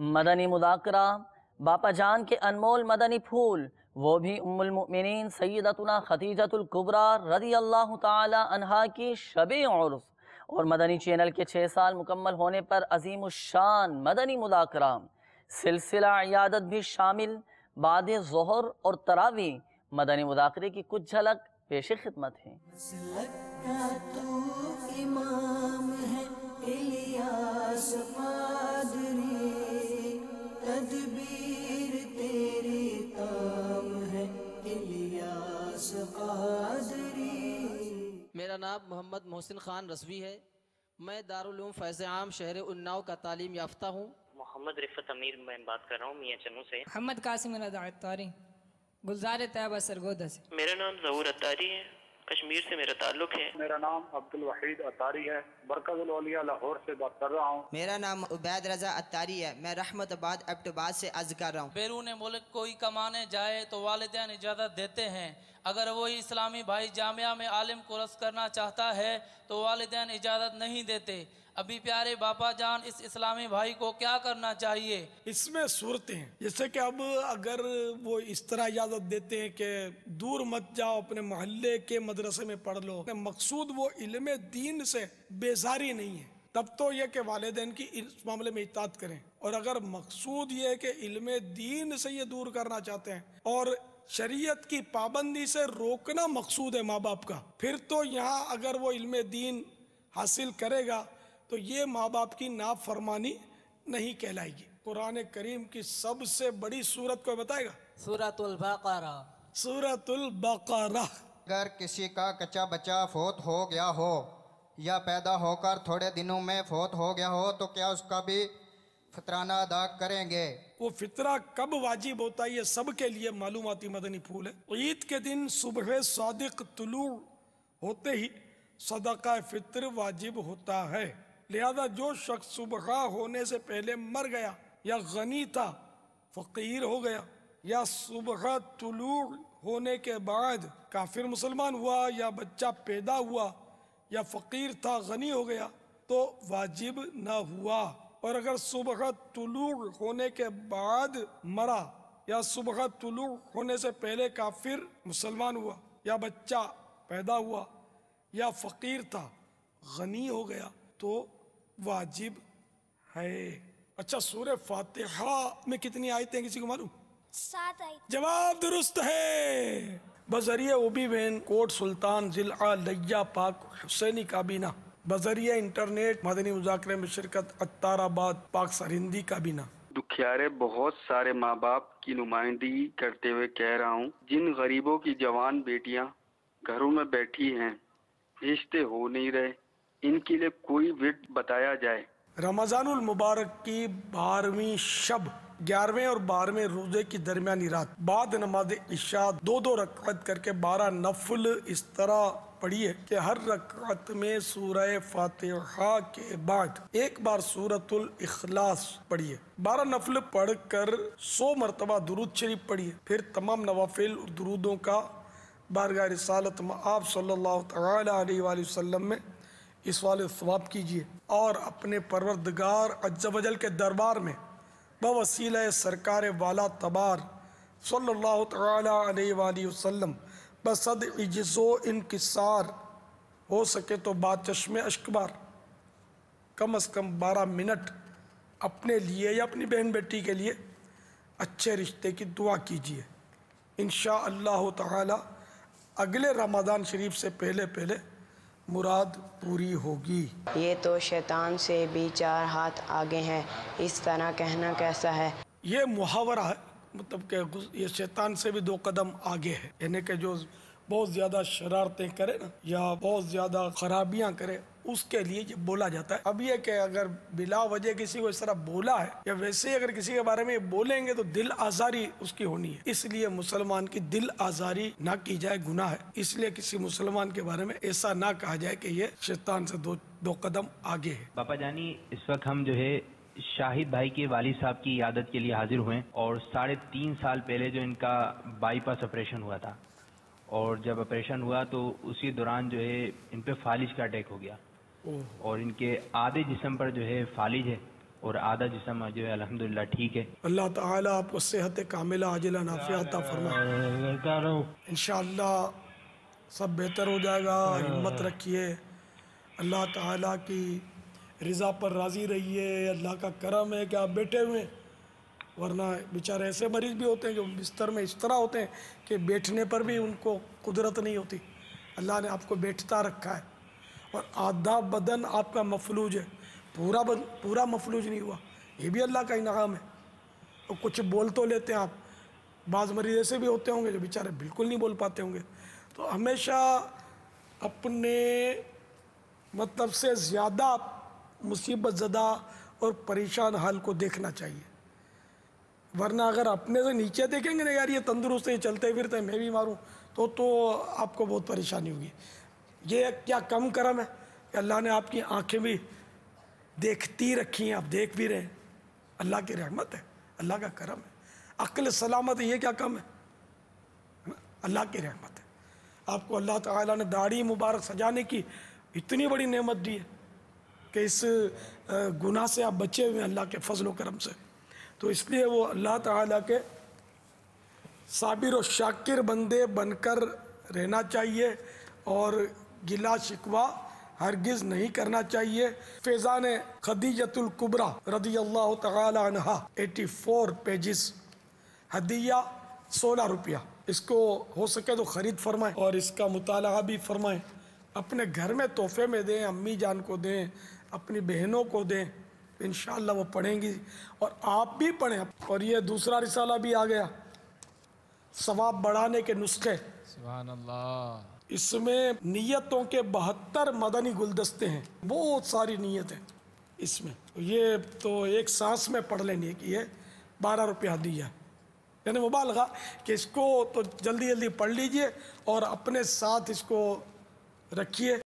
मदनी मुदाकरा, बापा जान के अनमोल मदनी फूल, वो भी उम्मुलमुमिनीन सैयदतुना खतीजतुल कुबरा रदी अल्लाह अनहा की शब उर्स और मदनी चैनल के छः साल मुकम्मल होने पर अजीम शान मदनी मुदाकरा। सिलसिला इयादत भी शामिल, बाद जहर और तरावी मदनी मुदाकरे की कुछ झलक पेश खिदमत है मोहसिन ख़ान रसवी है। मैं दारुल फैज़ आम शहर उन्नाव का तालीम याफ्ता हूँ। मोहम्मद रिफत अमीर मैं बात कर रहा हूँ मियाँ चनू से। मोहम्मद कासिम अतारी गुलजार तैयबा सरगोदा से। मेरा नाम जहूर अतारी है। कश्मीर से मेरा ताल्लुक है। मेरा नाम अब्दुल वहीद अतारी है। बरकतिया लाहौर से बात कर रहा हूँ। मेरा नाम उबैद रजा अतारी है। मैं रहमताबाद एबटाबाद से अर्ज़ कर रहा हूँ। बैरून मुल्क कोई कमाने जाए तो वालदेन इजाज़त देते हैं। अगर वही इस्लामी भाई जामिया में आलिम कोर्स करना चाहता है तो वालदेन इजाज़त नहीं देते। अभी प्यारे बापा जान, इस इस्लामी भाई को क्या करना चाहिए? इसमें सूरतें हैं। जैसे कि अब अगर वो इस तरह इजाज़त देते हैं कि दूर मत जाओ, अपने मोहल्ले के मदरसे में पढ़ लो मकसूद वो इल्म दीन से बेजारी नहीं है। तब तो यह कि वालदेन की इस मामले में इतात करें। और अगर मकसूद ये है कि इल्म दीन से ये दूर करना चाहते हैं और शरीयत की पाबंदी से रोकना मकसूद है माँ बाप का, फिर तो यहाँ अगर वो इल्म दीन हासिल करेगा तो ये माँ बाप की नाफरमानी नहीं कहलाएगी। कुरान करीम की सबसे बड़ी सूरत को बताएगा? सूरतुल बकरा। सूरतुल बकरा। अगर किसी का कच्चा बच्चा फोत हो गया हो या पैदा होकर थोड़े दिनों में फोत हो गया हो तो क्या उसका भी फितराना अदा करेंगे? वो फितरा कब वाजिब होता है ये सब के लिए मालूमाती मदनी फूल है। ईद के दिन सुबह सादिक तुलू होते ही सदका फितर वाजिब होता है। लिहाजा जो शख्स सुबह होने से पहले मर गया या गनी था, फकीर हो गया या सुबह तुलू होने के बाद काफिर मुसलमान हुआ या बच्चा पैदा हुआ या फकीर था, गनी हो गया तो वाजिब न हुआ। और अगर सुबह तुलू होने के बाद मरा या सुबह तुलू होने से पहले काफिर मुसलमान हुआ या बच्चा पैदा हुआ या फकीर था, गनी हो गया तो वाजिब है। अच्छा सूर्य फातिहा में कितनी आयतें किसी को मालूम? सात आई जवाब दुरुस्त है। बजरिया ओबी वैन कोट सुल्तान जिला लैया पाक हुसैनी काबीना। बजरिया इंटरनेट मदनी मुजाकरे में शिरकत अत्ताराबाद पाक सरहिंदी काबीना। दुखियारे बहुत सारे माँ बाप की नुमाइंदगी करते हुए कह रहा हूँ जिन गरीबों की जवान बेटियाँ घरों में बैठी हैं रिश्ते हो नहीं रहे। इनके लिए कोई विट बताया जाए। रमजानुल मुबारक की बारहवीं शब, ग्यारहवें और बारहवें रोज़े की दरमियानी रात। बाद नमाज़ इशा दो दो रकात करके बारह नफल इस तरह पढ़िए कि हर रकात में सूरह फातिहा के बाद एक बार सूरतुल इखलास पढ़िए। बारह नफल पढ़कर सौ मरतबा दुरूद शरीफ पढ़िए। फिर तमाम नवाफिल दुरूदों का बारगाह रिसालत आप सल्लल्लाहु अलैहि वसल्लम में इस वाले सवाब कीजिए। और अपने परवरदगार अज्जवजल के दरबार में बवसील सरकार वाला तबार अलैहि वसल्लम, बसद इज्जो इनकिसार हो सके तो बात चश्मे अशकबार। कम अज़ कम बारह मिनट अपने लिए या अपनी बहन बेटी के लिए अच्छे रिश्ते की दुआ कीजिए। इन ताला अगले रमज़ान शरीफ से पहले पहले मुराद पूरी होगी। ये तो शैतान से भी चार हाथ आगे हैं। इस तरह कहना कैसा है? ये मुहावरा है मतलब के ये शैतान से भी दो कदम आगे है। यानी के जो बहुत ज़्यादा शरारतें करे ना, या बहुत ज़्यादा खराबियाँ करे, उसके लिए ये बोला जाता है। अब ये कि अगर बिला वजह किसी को इस तरह बोला है, या वैसे ही अगर किसी के बारे में बोलेंगे तो दिल आजारी उसकी होनी है। इसलिए मुसलमान की दिल आजारी ना की जाए गुना है। इसलिए किसी मुसलमान के बारे में ऐसा ना कहा जाए कि ये शैतान से दो दो कदम आगे है। पापा जानी, इस वक्त हम जो है शाहिद भाई के वाली साहब की यादत के लिए हाजिर हुए और साढ़े तीन साल पहले जो इनका बाईपास ऑपरेशन हुआ था। और जब ऑपरेशन हुआ तो उसी दौरान जो है इन पे फालिज का अटैक हो गया। और इनके आधे जिसम पर जो है फालिज है और आधा जिसम जो है अल्हम्दुलिल्लाह ठीक है। अल्लाह ताला आपको सेहत कामिला आजिला नाफिया अता फरमाए। इंशाअल्लाह सब बेहतर हो जाएगा हिम्मत रखिए। अल्लाह ताला की रज़ा पर राज़ी रहिए। अल्लाह का करम है कि आप बैठे हुए हैं। वरना बेचारे ऐसे मरीज़ भी होते हैं जो बिस्तर में इस तरह होते हैं कि बैठने पर भी उनको कुदरत नहीं होती। अल्लाह ने आपको बैठता रखा है और आधा बदन आपका मफलूज है। पूरा बद, पूरा मफलूज नहीं हुआ। ये भी अल्लाह का इनाम है। और कुछ बोल तो लेते हैं आप। बाज़ मरीज़ ऐसे भी होते होंगे जो बेचारे बिल्कुल नहीं बोल पाते होंगे। तो हमेशा अपने मतलब से ज़्यादा मुसीबत ज़दा और परेशान हाल को देखना चाहिए। वरना अगर अपने से नीचे देखेंगे ना यार, ये तंदुरुस्त है चलते फिरते मैं भी मारूँ तो तो आपको बहुत परेशानी होगी। ये क्या कम करम है? कि अल्लाह ने आपकी आँखें भी देखती रखी हैं, आप देख भी रहे हैं। अल्लाह की रहमत है, अल्लाह का करम है। अक्ल सलामत ये क्या कम है? है अल्लाह की रहमत है। आपको अल्लाह ताला ने दाढ़ी मुबारक सजाने की इतनी बड़ी नेमत दी है कि इस गुनाह से आप बचे हुए हैं अल्लाह के फजल करम से। तो इसलिए वो अल्लाह ताला के साबिर और शाकिर बंदे बनकर रहना चाहिए और गिला शिकवा हरगिज़ नहीं करना चाहिए। फैज़ान खदीजतुल कुबरा रदी अल्लाह तहा एटी फोर पेजिस हदिया सोलह रुपया। इसको हो सके तो ख़रीद फरमाएँ और इसका मुताला भी फरमाएँ। अपने घर में तोहफे में दें, अम्मी जान को दें, अपनी बहनों को दें। इन वो पढ़ेंगी और आप भी पढ़ें। और ये दूसरा रिसाला भी आ गया। सवाब बढ़ाने के नुस्खे। इसमें नियतों के बहत्तर मदनी गुलदस्ते हैं। बहुत सारी नीयत है इसमें। ये तो एक सांस में पढ़ लेनी है कि ये बारह रुपया दिया यानी मुबालगा कि इसको तो जल्दी जल्दी पढ़ लीजिए और अपने साथ इसको रखिए।